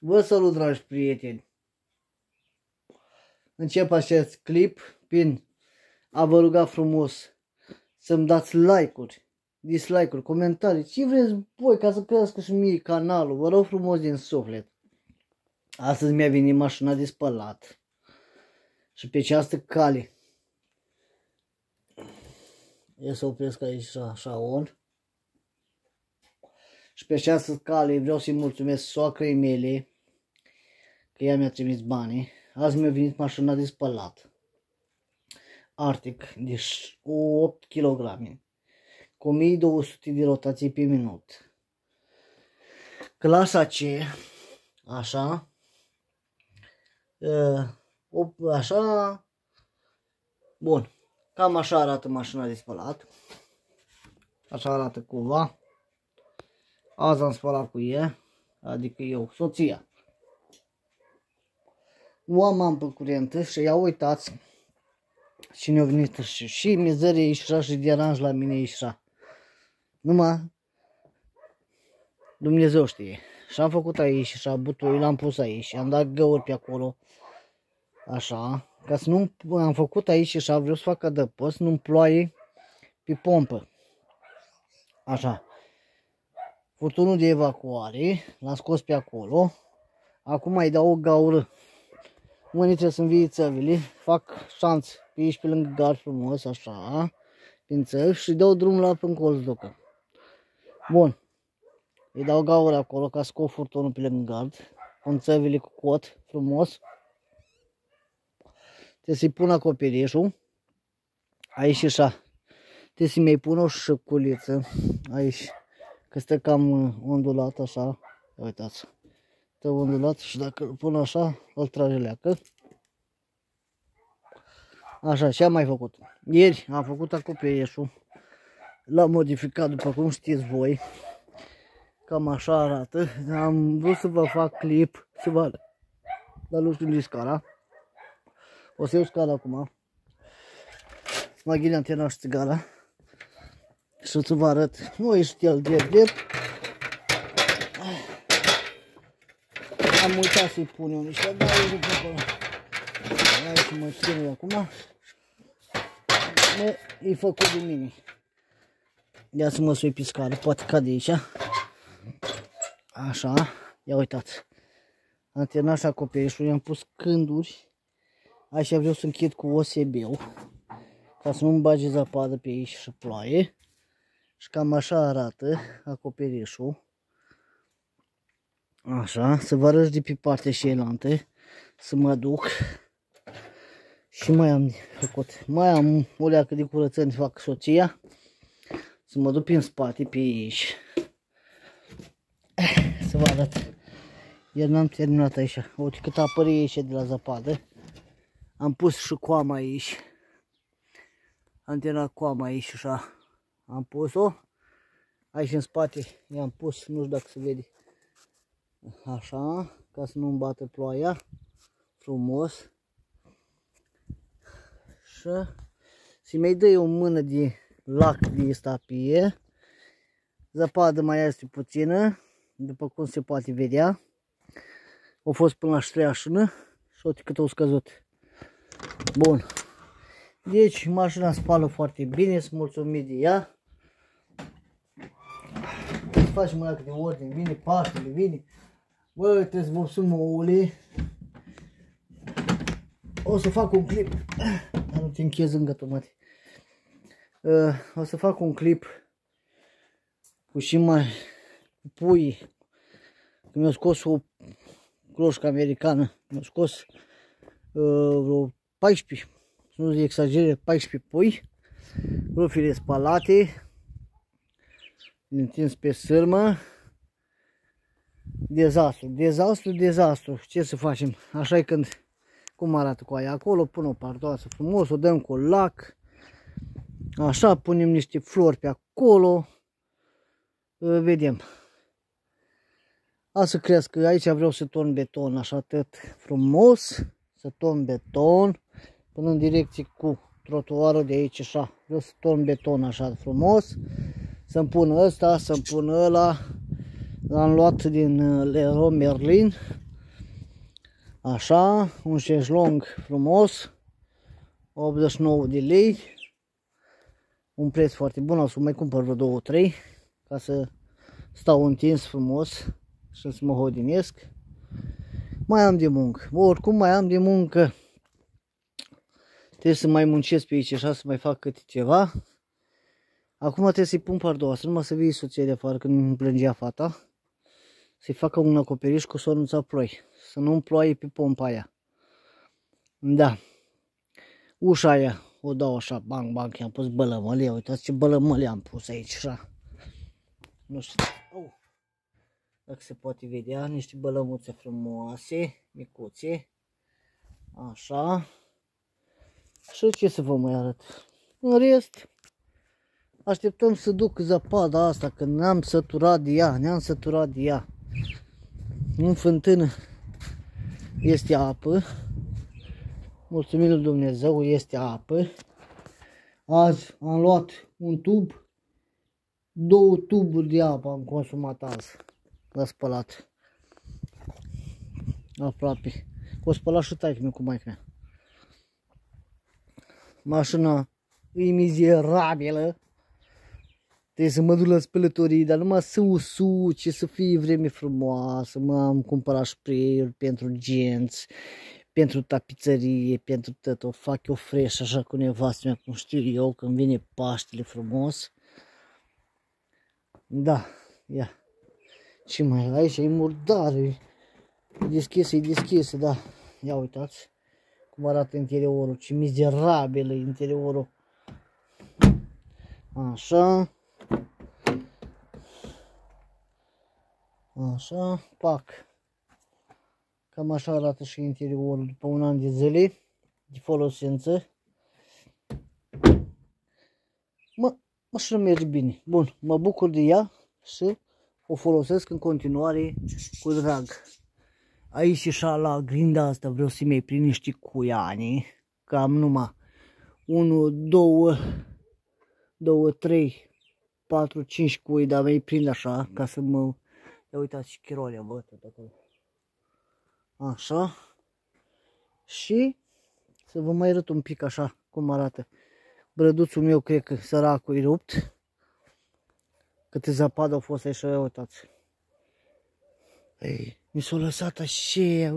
Vă salut, dragi prieteni! Încep acest clip prin a vă ruga frumos să-mi dați like-uri, dislike-uri, comentarii, ce vreți voi ca să crească și mie canalul, vă rog frumos din suflet. Astăzi mi-a venit mașina de spălat și pe această cale e să opresc aici așa on și pe această cale vreau să-i mulțumesc soacrei mele că ea mi-a trimis banii. Azi mi-a venit mașina de spălat. Arctic de 8 kg cu 1200 de rotații pe minut. Clasa C, așa, așa, bun, cam așa arată mașina de spălat, așa arată cumva, azi am spălat cu ea, adică eu, soția. Nu am ampă curentă și ia uitați cine a venit și, și mizerie ieșa și deranj la mine ieșa. Numai Dumnezeu știe. Și am făcut aici și butoi l-am pus aici și am dat găuri pe acolo. Așa. Ca să nu am făcut aici și vreau să fac adăpost, nu-mi ploaie pe pompă. Așa. Furtunul de evacuare, l-am scos pe acolo. Acum mai dau o gaură. Mâine trebuie să învii țăvile, fac șanț pe aici pe lângă gard frumos, așa, prin țări și dau drum la până colț ducă. Bun. Îi dau gaură acolo ca scot furtunul pe lângă gard. În țăvile cu cot, frumos. Trebuie să-i pun acoperișul. Aici și așa. Trebuie să-i mai pun o șăculiță. Aici. Că stă cam ondulat așa. Uitați. Stă ondulat și dacă îl pun așa, îl trage leacă. Așa, ce am mai făcut? Ieri am făcut acoperișul. L-am modificat după cum știți voi. Cam așa arată. Am vrut să vă fac clip, să vă dar nu știu scara. O să iau scara acum. Mai ghine antena și țigara. Și să vă arăt. Nu ești el de drept. Am uitat să-i pun eu niște gare de acolo. Hai să mă țin acum. E făcut de mine. Ia să mă sui pe scară, poate cade aici. Așa, ia uitați. Am terminat și acoperișul, i-am pus cânduri. Așa vreau să închid cu OSB-ul. Ca să nu-mi bage zăpadă pe aici și ploaie. Și cam așa arată acoperișul. Așa, să vă arăt de pe partea cealaltă. Să mă duc. Și mai am făcut. Mai am o leacă de curățenie fac soția. Să mă duc prin spate pe aici. Să vă arăt. Iar n-am terminat aici. Uite cât apăre aici de la zăpadă. Am pus și coama aici. Am terminat coama aici așa. Am pus-o. Aici în spate i-am pus, nu știu dacă se vede. Așa, ca să nu-mi bată ploaia. Frumos. Și să mai dă o mână de lac de stapie. Zăpadă mai este puțină, după cum se poate vedea. Au fost până la ștreașină și uite cât au scăzut. Bun. Deci mașina spală foarte bine, sunt mulțumit de ea. Facem una de ordine, vine Paștele, vine. Bă, trebuie să vopsum ouăle. O să fac un clip. Dar nu te închez încă, tomate. Uh, o să fac un clip cu și mai cu pui. Mi-a scos o cloșcă americană. Mi-a scos uh, vreo 14, să nu exagere, 14 pui. Rufile spalate. Întins pe sârmă. Dezastru, dezastru, dezastru. Ce să facem? Așa e când, cum arată cu aia acolo, pun o pardoasă frumos, o dăm cu lac. Așa, punem niște flori pe acolo. Vedem. A să crească, aici vreau să torn beton, așa atât frumos. Să torn beton până în direcție cu trotuarul de aici, așa. Vreau să torn beton așa frumos. Să-mi pun ăsta, să-mi pun ăla. L-am luat din uh, Leroy Merlin. Așa, un șeșlong frumos, 89 de lei, un preț foarte bun, o să mai cumpăr vreo două, trei, ca să stau întins frumos și să mă hodinesc. Mai am de muncă, oricum mai am de muncă, trebuie să mai muncesc pe aici așa, să mai fac câte ceva. Acum trebuie să-i pun pardoa, să nu mă să vii soția de afară când îmi plângea fata. Să-i facă un acoperiș cu sorunța ploi, să nu-mi ploaie pe pompa aia. Da, ușa aia o dau așa, bang, bang, i-am pus bălămălie, uitați ce bălămălie am pus aici, așa. Nu știu, oh. dacă se poate vedea, niște bălămuțe frumoase, micuțe, așa. Și ce să vă mai arăt? În rest, așteptăm să duc zăpada asta, că ne-am săturat de ea, ne-am săturat de ea. În fântână este apă, mulțumim lui Dumnezeu, este apă. Azi am luat un tub, două tuburi de apă am consumat azi, la spălat. Aproape. O spălat și taică cu mai mea. Mașina e mizerabilă. Trebuie să mă duc la spălătorii, dar numai să usuce, să fie vreme frumoasă. Mă am cumpărat spray pentru genți, pentru tapițărie, pentru tot. O fac eu fresh așa cu nevastă mea, cum știu eu, când vine Paștele frumos. Da, ia. Și mai aici e murdar, e deschis, e deschis, da. Ia uitați cum arată interiorul, ce mizerabil e interiorul. Așa. Așa, pac. Cam așa arată și interiorul după un an de zile de folosință. Mă, mașina merge bine. Bun, mă bucur de ea și o folosesc în continuare cu drag. Aici și la grinda asta vreau să mai prin niște cuiani, cam numai 1, 2, 2, 3, 4, 5 cui, dar mai prind așa, ca să mă... Ia uitați și chirolia, bă, tot acolo. Așa. Și să vă mai arăt un pic așa cum arată. Brăduțul meu, cred că săracul e rupt. Câte zapadă au fost așa, uitați. Ei, mi s-a lăsat așa,